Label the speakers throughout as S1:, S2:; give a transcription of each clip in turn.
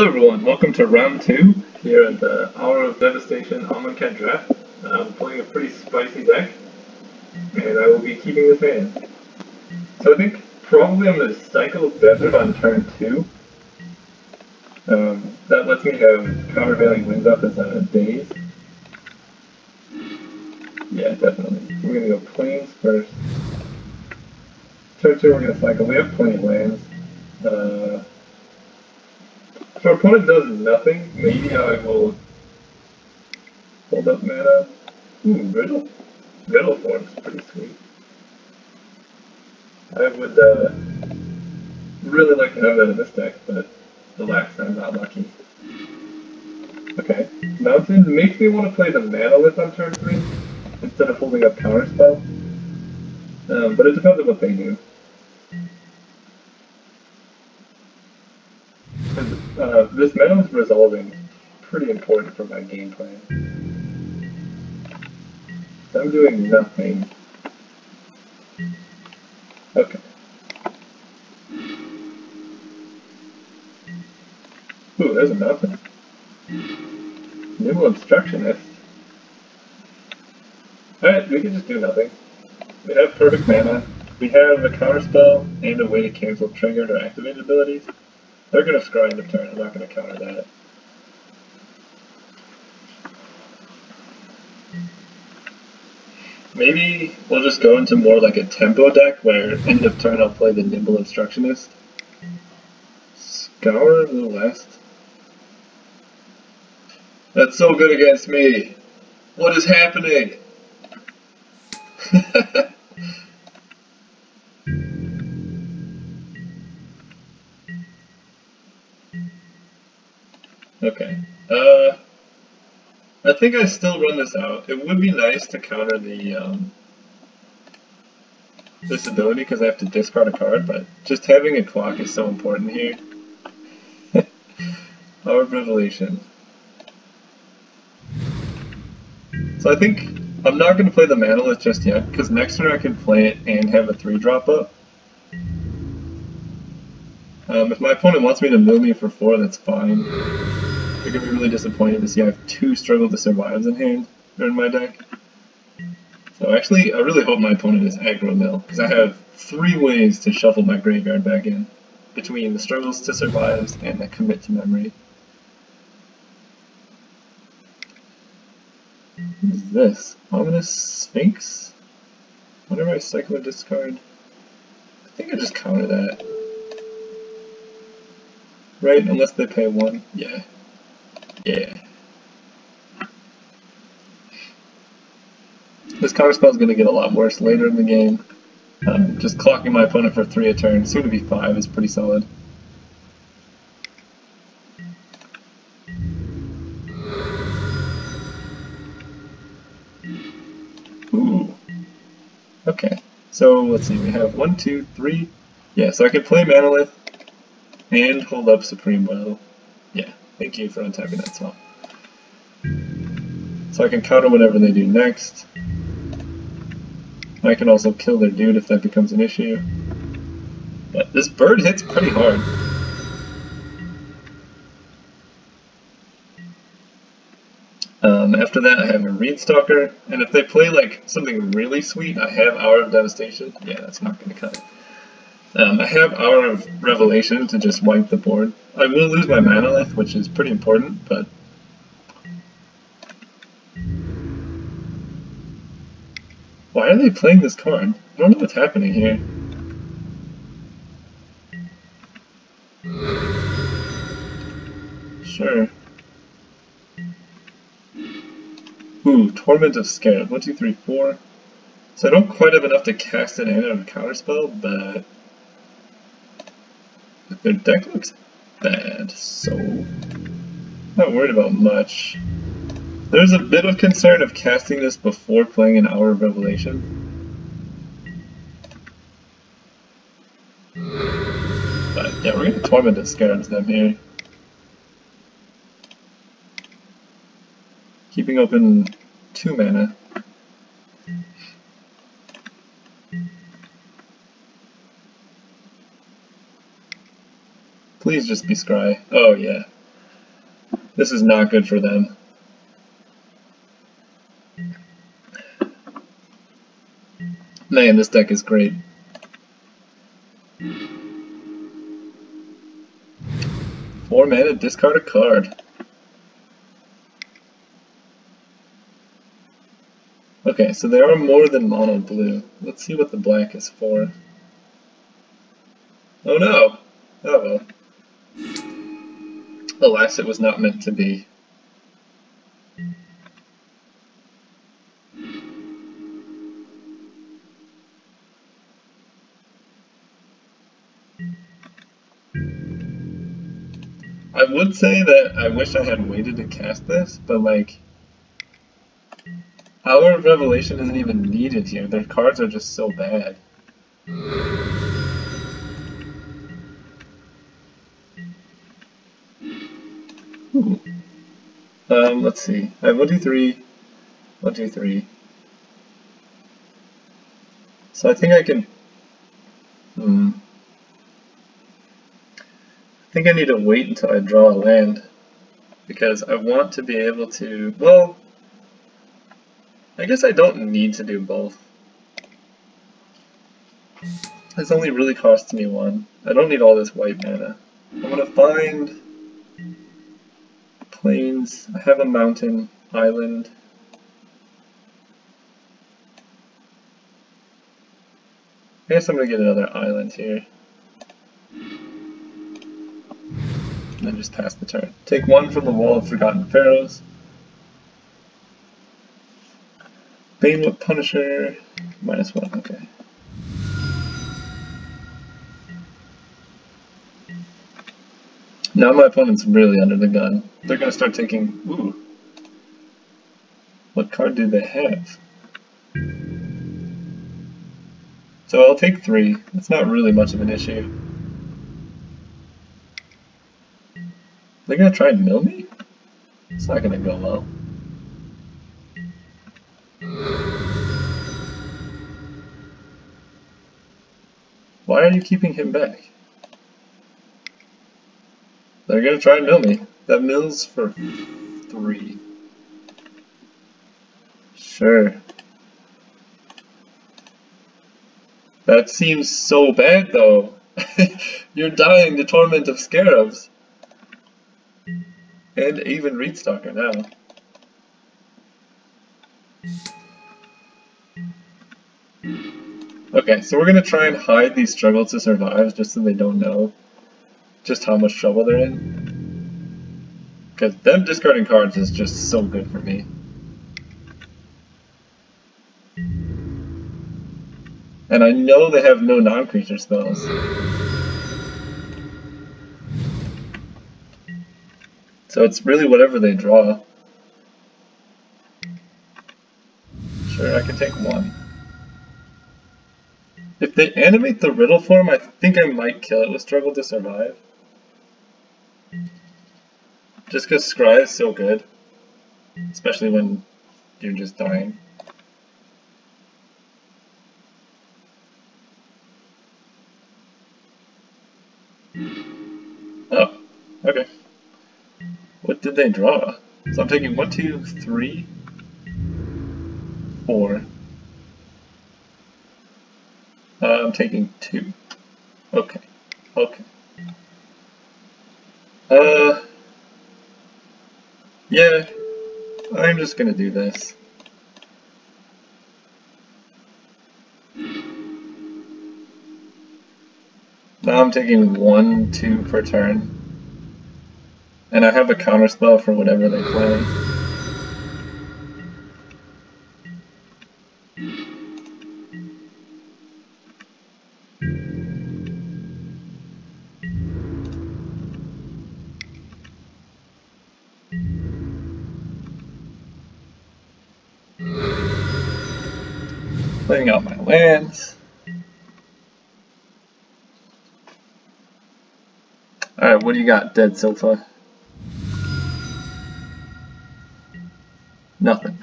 S1: Hello everyone, welcome to round two here at the Hour of Devastation Amonkhet draft. Uh, I'm playing a pretty spicy deck, and I will be keeping this hand. So I think probably I'm going to Cycle Desert on turn two. Um, that lets me have Countervailing Winds up as a Daze. Yeah, definitely. We're going to go Plains first. Turn two we're going to cycle. We have plenty of lands. Uh, if our opponent does nothing, maybe I will hold up mana. Ooh, Riddle. Riddleform's pretty sweet. I would uh, really like to have that in this deck, but alas, I'm not lucky. Okay, Mountain makes me want to play the Manalith on turn 3 instead of holding up Counterspell. Um, but it depends on what they do. Uh, this is resolving pretty important for my game plan. I'm doing nothing. Okay. Ooh, there's mountain. Nimble Obstructionist. Alright, we can just do nothing. We have perfect mana. We have a counterspell and a way to cancel triggered or activated abilities. They're going to scry the turn. I'm not going to counter that. Maybe we'll just go into more like a tempo deck where end of turn I'll play the Nimble Obstructionist. Scour the West. That's so good against me. What is happening? Okay. Uh, I think I still run this out. It would be nice to counter the um, this ability because I have to discard a card, but just having a clock is so important here. Hour of Revelation. So I think I'm not going to play the Manalith just yet, because next turn I can play it and have a 3 drop up. Um, if my opponent wants me to move me for 4, that's fine. You're gonna be really disappointed to see I have two Struggle to Survives in hand in my deck. So actually, I really hope my opponent is aggro mill, because I have three ways to shuffle my graveyard back in, between the Struggles to Survives and the Commit to Memory. What is this? Ominous Sphinx? Whenever I cycle a discard, I think I just counter that. Right, unless they pay one? Yeah. Yeah. This counterspell is going to get a lot worse later in the game. Um, just clocking my opponent for 3 a turn, soon to be 5, is pretty solid. Ooh. Okay, so let's see, we have one, two, three. Yeah, so I can play Manalith and hold up Supreme Will. Yeah. Thank you for untapping that spell. So I can counter whatever they do next. I can also kill their dude if that becomes an issue. But this bird hits pretty hard. Um, after that I have a Reedstalker, and if they play like something really sweet, I have Hour of Devastation. Yeah, that's not going to cut it. Um, I have Hour of Revelation to just wipe the board. I will lose my Manalith, which is pretty important, but... Why are they playing this card? I don't know what's happening here. Sure. Ooh, Torment of Scarab. One, two, three, four. So I don't quite have enough to cast it in on a counterspell, but their deck looks bad, so not worried about much. There's a bit of concern of casting this before playing an Hour of Revelation. But yeah, we're gonna Torment the Scarabs them here. Keeping open two mana. Please just be Scry. Oh yeah. This is not good for them. Man, this deck is great. Four mana, discard a card. Okay, so there are more than mono blue. Let's see what the black is for. Oh no! Alas, it was not meant to be. I would say that I wish I had waited to cast this, but like, Hour of Revelation isn't even needed here. Their cards are just so bad. Let's see. I have one, two, three, one, two, three. So I think I can. Hmm. I think I need to wait until I draw a land because I want to be able to, well, I guess I don't need to do both. It's only really costing me one. I don't need all this white mana. I'm gonna find plains. I have a mountain, island. I guess I'm gonna get another island here. and then just pass the turn. Take one from the Wall of Forgotten Pharaohs. Banewhip Punisher, minus one, okay. Now my opponent's really under the gun. They're gonna start taking, ooh. What card do they have? So I'll take three. That's not really much of an issue. They're gonna try and mill me? It's not gonna go well. Why are you keeping him back? They're gonna try and mill me. That mills for three. Sure. That seems so bad though. You're dying the torment of scarabs. And even Reedstalker now. Okay, so we're gonna try and hide these struggles to survive just so they don't know just how much trouble they're in. Because them discarding cards is just so good for me. And I know they have no non-creature spells. So it's really whatever they draw. Sure, I can take one. If they animate the Riddleform, I think I might kill it with Struggle to Survive. Just because Scry is so good. Especially when you're just dying. Oh, okay. What did they draw? So I'm taking one, two, three, four. Uh, I'm taking two. Okay. Okay. Uh. Yeah. I'm just gonna do this. Now I'm taking one, two per turn. And I have a counterspell for whatever they play. What do you got, Dead Sofa? Nothing.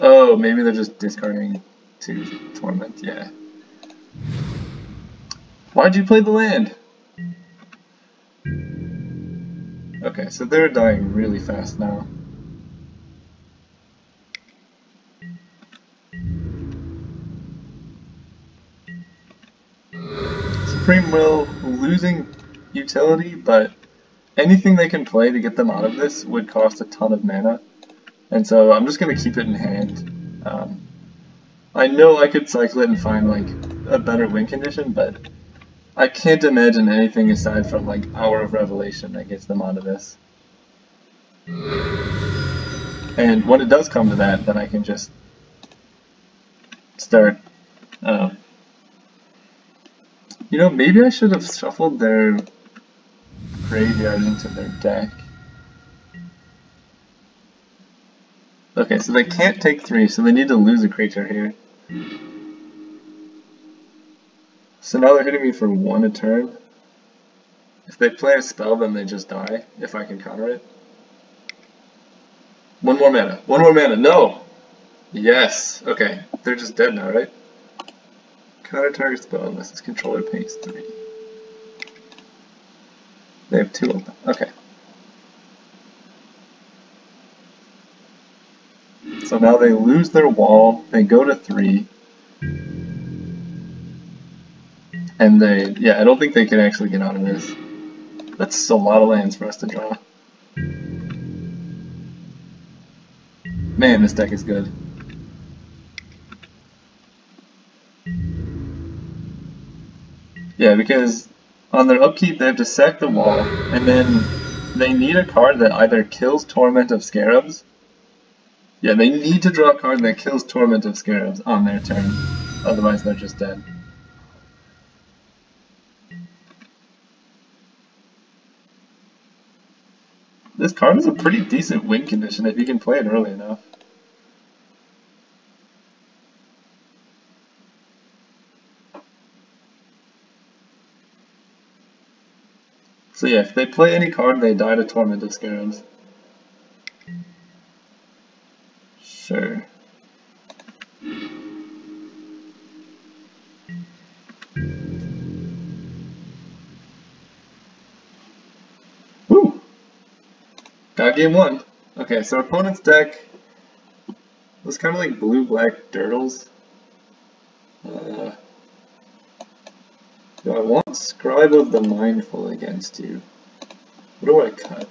S1: Oh, maybe they're just discarding to torment, yeah. Why'd you play the land? Okay, so they're dying really fast now. Supreme Will losing utility, but anything they can play to get them out of this would cost a ton of mana. And so I'm just going to keep it in hand. Um, I know I could cycle it and find like a better win condition, but I can't imagine anything aside from like Hour of Revelation that gets them out of this. And when it does come to that, then I can just start. Uh, you know, maybe I should have shuffled their graveyard into their deck. Okay, so they can't take three, so they need to lose a creature here. So now they're hitting me for one a turn. If they play a spell, then they just die, if I can counter it. One more mana. One more mana. No! Yes. Okay. They're just dead now, right? Counter target spell unless its controller pays three. They have two them. Okay. So now they lose their wall, they go to three. And they, yeah, I don't think they can actually get out of this. That's a lot of lands for us to draw. Man, this deck is good. Yeah, because on their upkeep they have to sack the wall, and then they need a card that either kills Torment of Scarabs yeah, they need to draw a card that kills Torment of Scarabs on their turn. Otherwise, they're just dead. This card is a pretty decent win condition if you can play it early enough. So yeah, if they play any card, they die to Torment of Scarabs. Sure. Woo! Got game one. Okay, so opponent's deck was kind of like blue-black Durdles. Uh, do I want Scribe of the Mindful against you? What do I cut?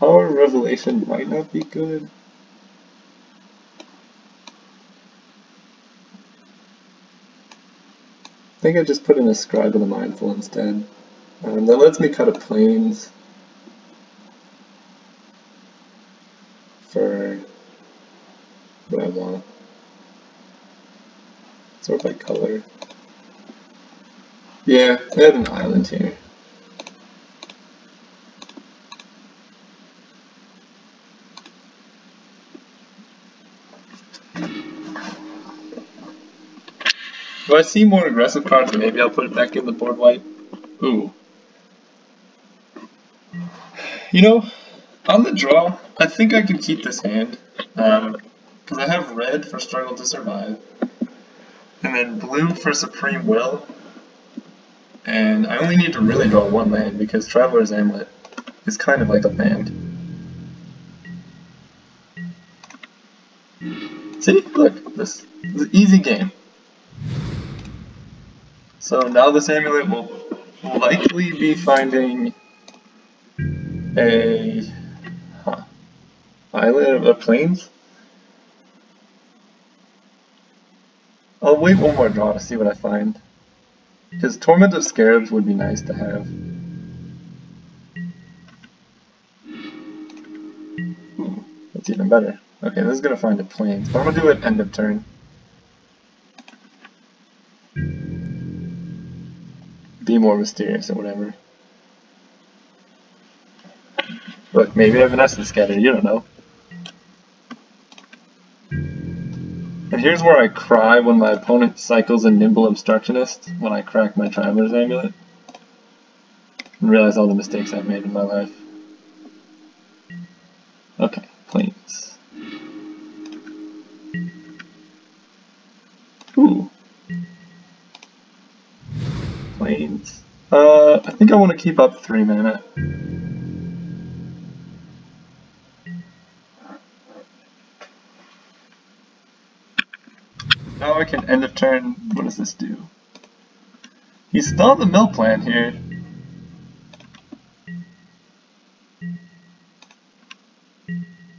S1: Our revelation might not be good. I think I just put in a scribe of the mindful instead. Um, that lets me cut a plains for what I want. Sort by color. Yeah, I have an island here. If I see more aggressive cards, maybe I'll put it back in the board wipe. Ooh. You know, on the draw, I think I can keep this hand. Because um, I have red for Struggle to Survive. And then blue for Supreme Will. And I only need to really draw one land because Traveler's Amulet is kind of like a land. See? Look, this is an easy game. So now this amulet will likely be finding a huh, island of plains. I'll wait one more draw to see what I find. Because Torment of Scarabs would be nice to have. Ooh, that's even better. Okay, this is gonna find a plains, but I'm gonna do it end of turn. be more mysterious or whatever. Look, maybe I have an essence scatter, you don't know. And here's where I cry when my opponent cycles a Nimble Obstructionist when I crack my Traveler's Amulet. And realize all the mistakes I've made in my life. Okay, plains. Ooh. lanes. Uh, I think I want to keep up 3 mana. I can end of turn, what does this do? He's still on the mill plan here.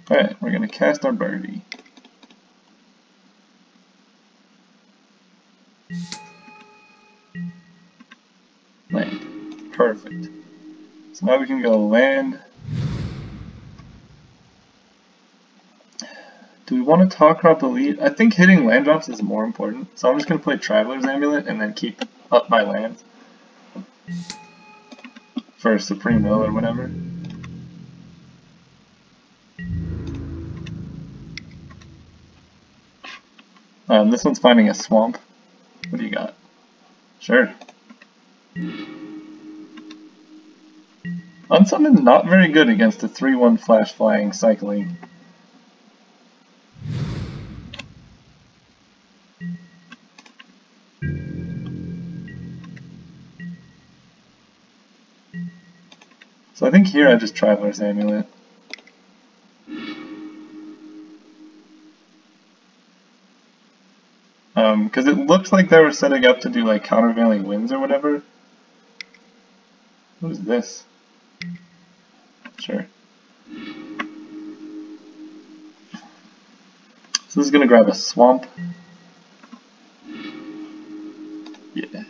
S1: Alright, we're gonna cast our birdie. Land. Perfect. So now we can go land. Do we want to talk about the lead. I think hitting land drops is more important, so I'm just going to play Traveler's Amulet and then keep up my lands. For Supreme Will or whatever. Um, this one's finding a swamp. What do you got? Sure. Unsummon not very good against a 3-1 flash flying cycling. I think here I just Traveler's Amulet. Because um, it looks like they were setting up to do like countervailing winds or whatever. What is this? Sure. So this is going to grab a swamp. Yeah.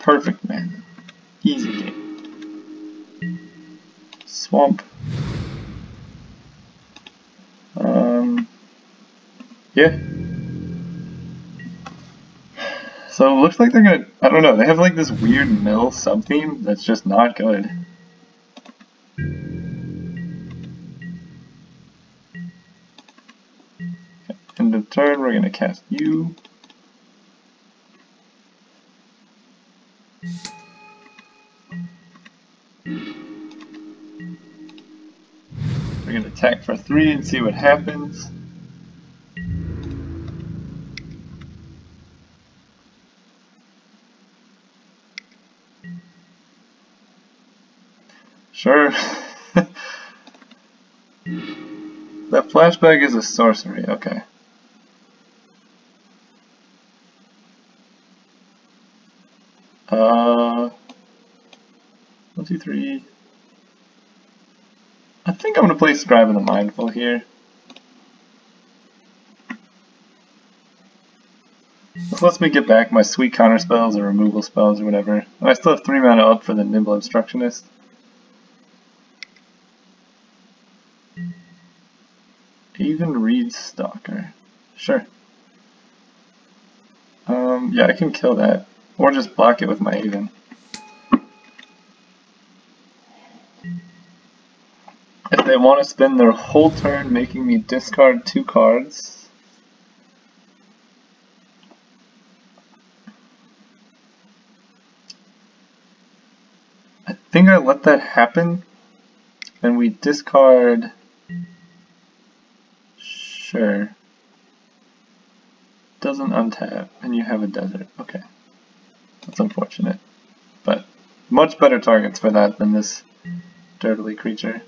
S1: Perfect, Swamp. Um, yeah. So it looks like they're gonna, I don't know, they have like this weird mill sub-theme that's just not good. End of turn, we're gonna cast you. We're gonna attack for three and see what happens. Sure. that flashback is a sorcery, okay. Uh, one, two, three. Think I'm gonna play Scribe of the Mindful here. This lets me get back my sweet counter spells or removal spells or whatever. And I still have 3 mana up for the Nimble Obstructionist. Even Reedstalker. Sure. Um, yeah, I can kill that. Or just block it with my Aven. They want to spend their whole turn making me discard two cards, I think I let that happen, and we discard Sure. Doesn't untap, and you have a desert. Okay. That's unfortunate. But much better targets for that than this dirtily creature.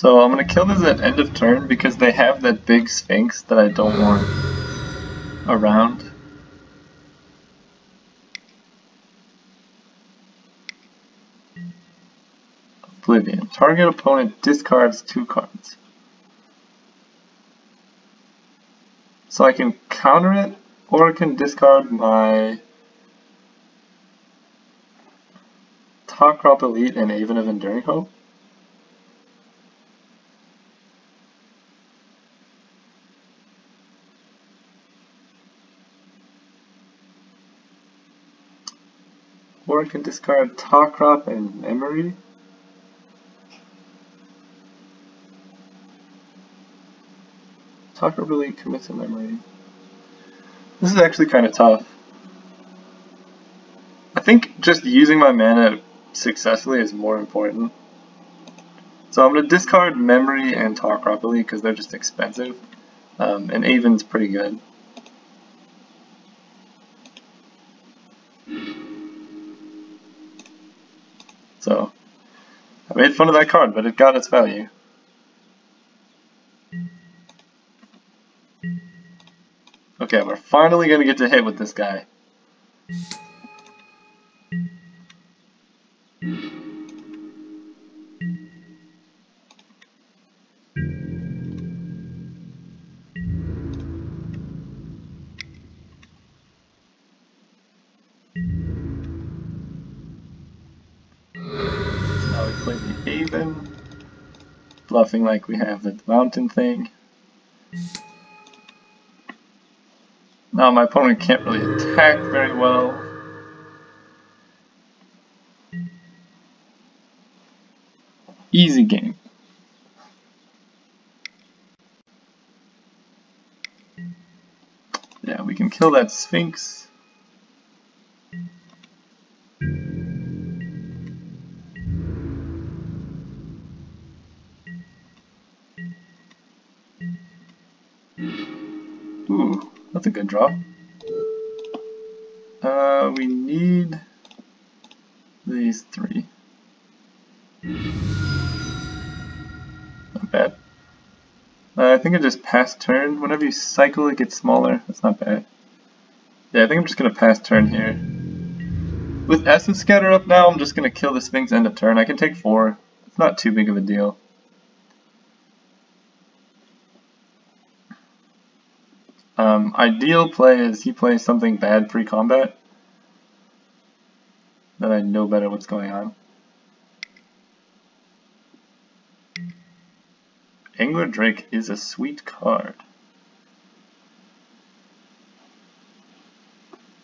S1: So I'm going to kill this at end of turn because they have that big Sphinx that I don't want around. Oblivion. Target opponent discards two cards. So I can counter it, or I can discard my Tah-Crop Elite and Aven of Enduring Hope. Can discard Tah-Crop and Memory. Tah-Crop really commits a memory. This is actually kind of tough. I think just using my mana successfully is more important. So I'm going to discard Memory and Tar Properly because they're just expensive. Um, and Aven's pretty good. So, I made fun of that card, but it got its value. Okay, we're finally going to get to hit with this guy. Bluffing like we have the mountain thing. Now my opponent can't really attack very well. Easy game. Yeah, we can kill that Sphinx. Uh, we need these three. Not bad. Uh, I think I just pass turn. Whenever you cycle, it gets smaller. That's not bad. Yeah, I think I'm just gonna pass turn here. With Essence Scatter up now, I'm just gonna kill the Sphinx end of turn. I can take four. It's not too big of a deal. Um, ideal play is he plays something bad pre-combat. Then I know better what's going on. Angler Drake is a sweet card.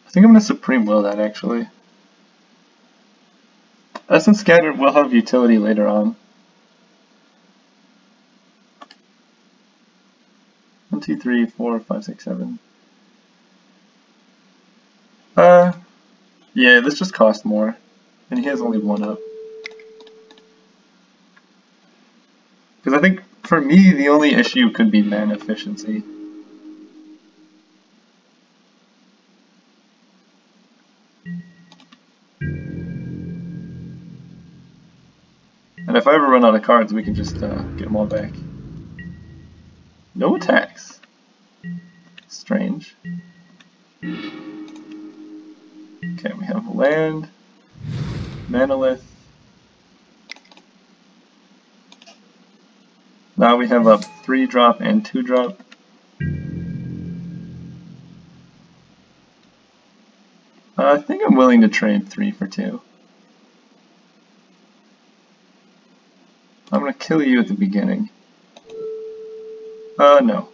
S1: I think I'm going to Supreme Will that actually. Essence Scatter will have utility later on. Two, three, four, five, six, seven. Uh, yeah, this just costs more. And he has only one up. Because I think, for me, the only issue could be man efficiency. And if I ever run out of cards, we can just uh, get them all back. No attacks. Strange. Okay, we have land, Manalith. Now we have a 3 drop and 2 drop. Uh, I think I'm willing to trade 3 for 2. I'm going to kill you at the beginning. Uh, no.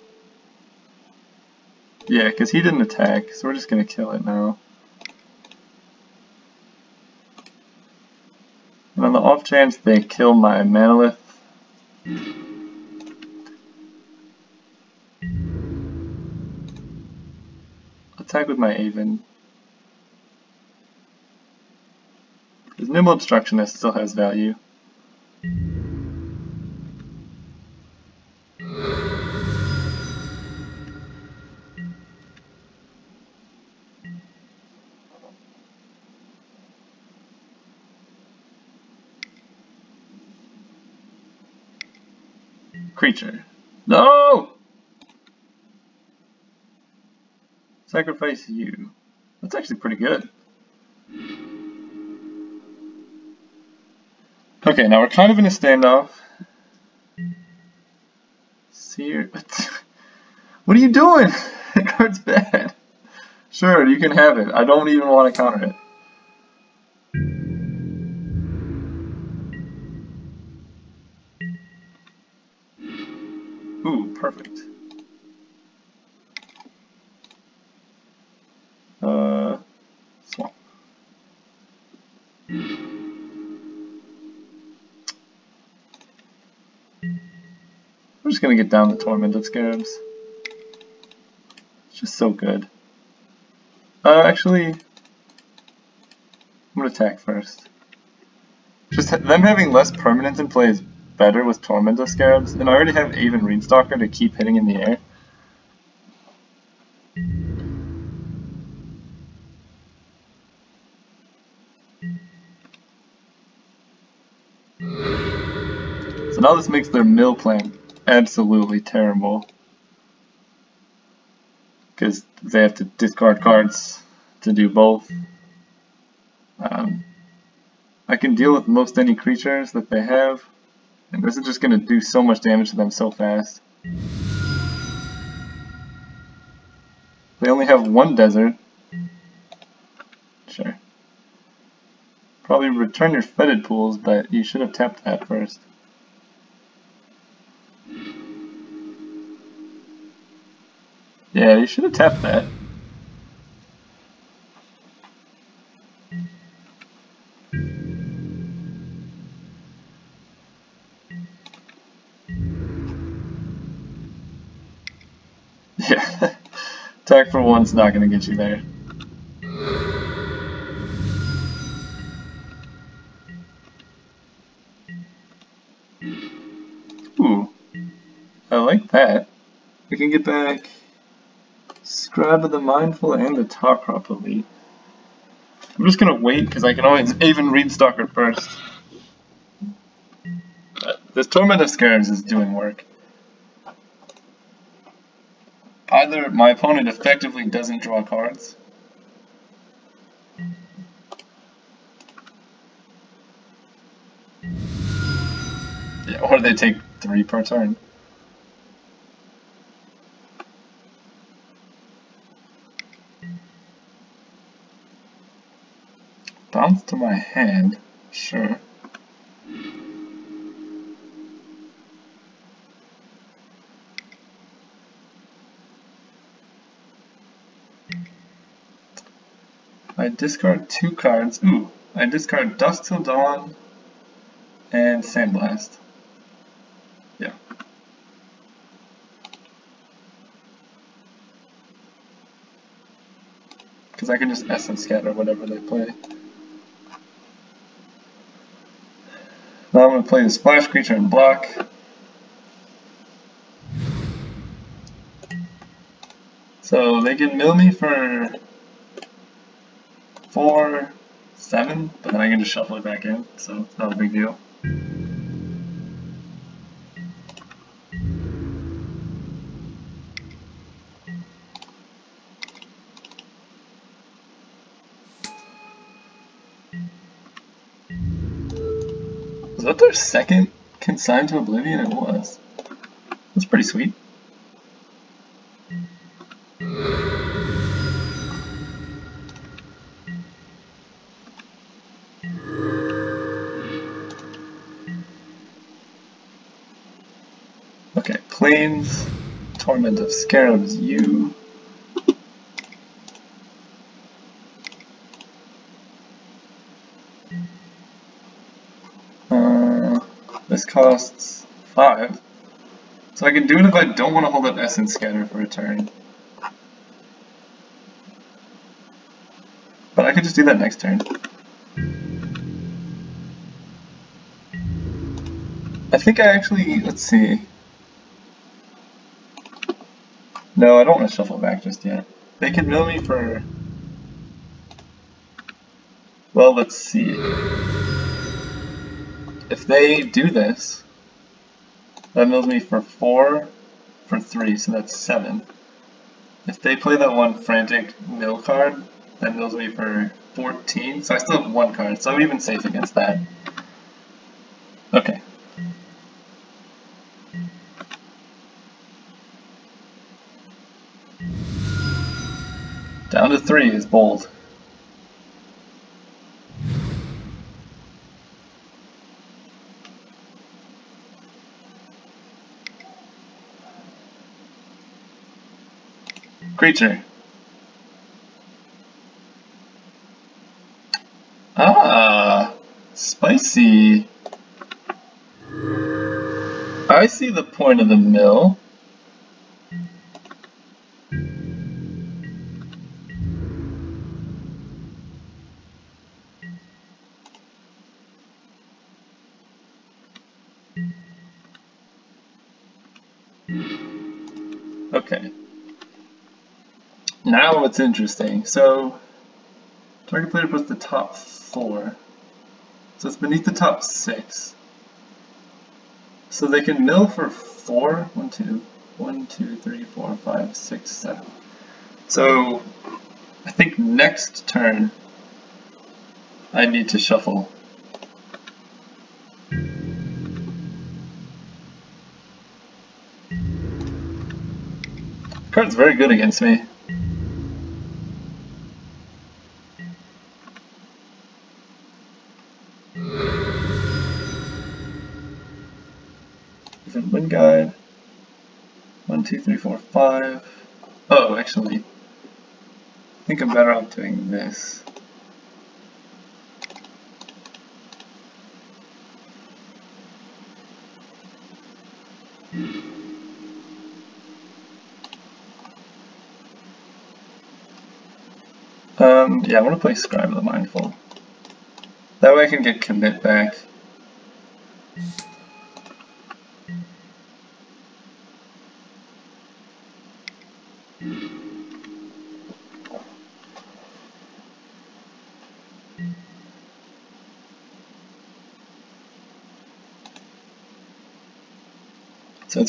S1: Yeah, because he didn't attack, so we're just gonna kill it now. And on the off chance they kill my Manalith, attack with my Aven. His Nimble Obstructionist still has value. Creature. No! Sacrifice you. That's actually pretty good. Okay, now we're kind of in a standoff. Seer. what are you doing? that card's bad. Sure, you can have it. I don't even want to counter it. Gonna get down the Tormented Scarabs. It's just so good. Uh, actually, I'm gonna attack first. Just ha them having less permanents in play is better with Tormented Scarabs, and I already have Aven Reedstalker to keep hitting in the air. So now this makes their mill plan absolutely terrible. Because they have to discard cards to do both. Um, I can deal with most any creatures that they have, and this is just going to do so much damage to them so fast. They only have one desert. Sure. Probably return your fetid pools, but you should have tapped that first. Yeah, you should have tapped that. Yeah, attack for one's not going to get you there. Ooh, I like that. We can get back Scribe of the Mindful and the Tah-Crop Elite. I'm just gonna wait because I can always even Reedstalker first. But this Torment of Scarabs is doing work. Either my opponent effectively doesn't draw cards, yeah, or they take three per turn. To my hand, sure. I discard two cards. Ooh, I discard Dusk Till Dawn and Sandblast. Yeah. Because I can just Essence Scatter whatever they play. Now I'm going to play the Splash Creature and block. So they can mill me for four, seven, but then I can just shuffle it back in, so it's not a big deal. Their second consigned to Oblivion? It was. That's pretty sweet. Okay, Plains, Torment of Scarabs, you. Uh, this costs 5. So I can do it if I don't want to hold up Essence Scatter for a turn. But I could just do that next turn. I think I actually, let's see. No, I don't want to shuffle back just yet. They can mill me for... Well, let's see. If they do this, that mills me for 4 for 3, so that's 7. If they play that one frantic mill card, that mills me for 14, so I still have one card, so I'm even safe against that. Okay. Down to three is bold. Creature. Ah, spicy. I see the point of the mill. It's interesting. So, target player puts the top four. So it's beneath the top six. So they can mill for four. One, two, one, two, three, four, five, six, seven. So I think next turn I need to shuffle. Card's very good against me. Two, three, four, five. Oh, actually, I think I'm better off doing this. Um, yeah, I want to play Scribe of the Mindful. That way I can get commit back.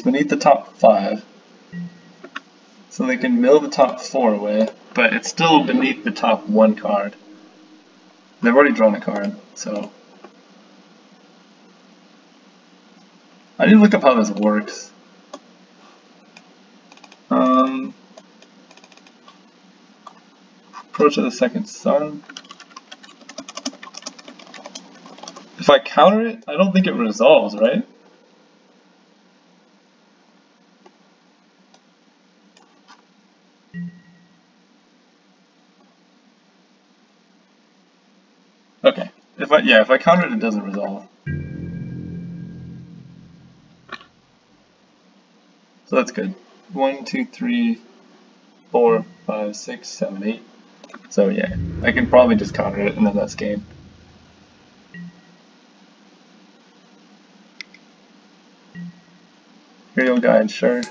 S1: Beneath the top five. So they can mill the top four away, but it's still beneath the top one card. They've already drawn a card, so. I need to look up how this works. Um, approach of the second sun. If I counter it, I don't think it resolves, right? Okay. I yeah, if I counter it, it doesn't resolve. So that's good. One, two, three, four, five, six, seven, eight. So yeah, I can probably just counter it and then that's game. Imperial Guide, sure.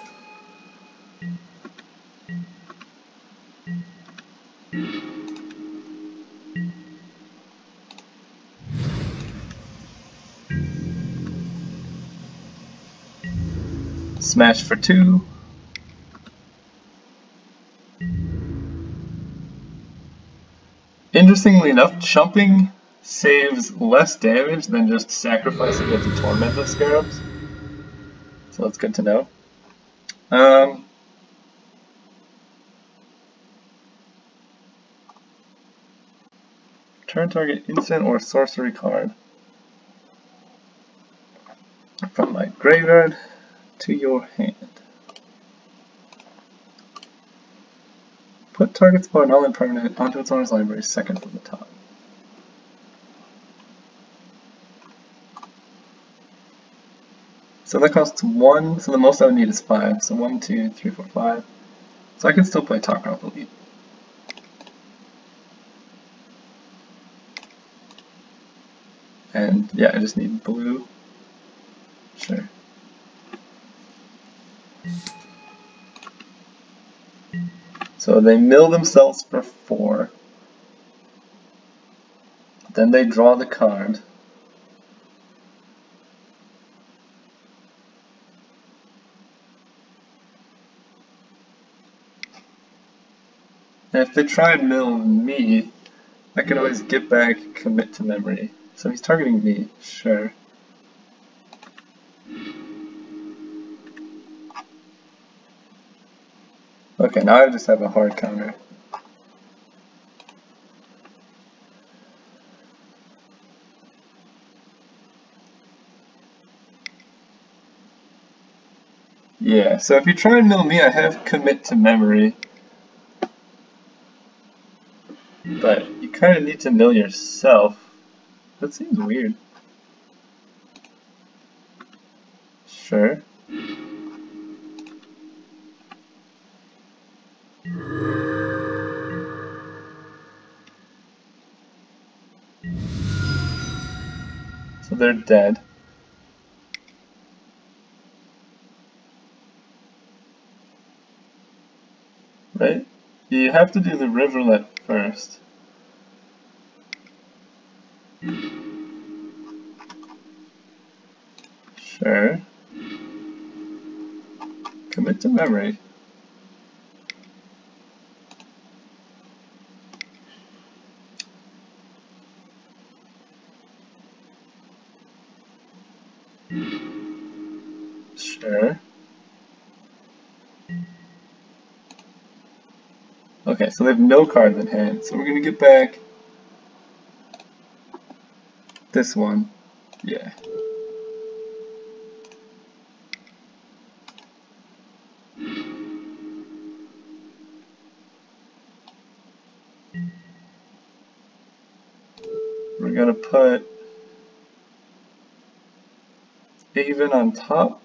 S1: Smash for two. Interestingly enough, chumping saves less damage than just sacrificing it to Torment of Scarabs. So that's good to know. Um, turn target instant or sorcery card from my graveyard to your hand. Put target spell non-permanent onto its owner's library second from the top. So that costs one, so the most I would need is five. So one, two, three, four, five. So I can still play Tah-Crop Elite. And yeah, I just need blue. Sure. So they mill themselves for four. Then they draw the card. And if they try and mill me, I can always get back commit to memory. So he's targeting me, sure. Okay, now I just have a hard counter. Yeah, so if you try and mill me, I have commit to memory. But you kind of need to mill yourself. That seems weird. Sure. They're dead. Right? You have to do the riverlet first. Sure. Commit to memory. So they have no cards in hand, so we're gonna get back this one. Yeah. We're gonna put even on top.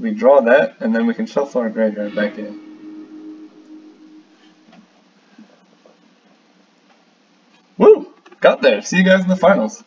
S1: We draw that, and then we can shuffle our graveyard back in. Woo! Got there. See you guys in the finals.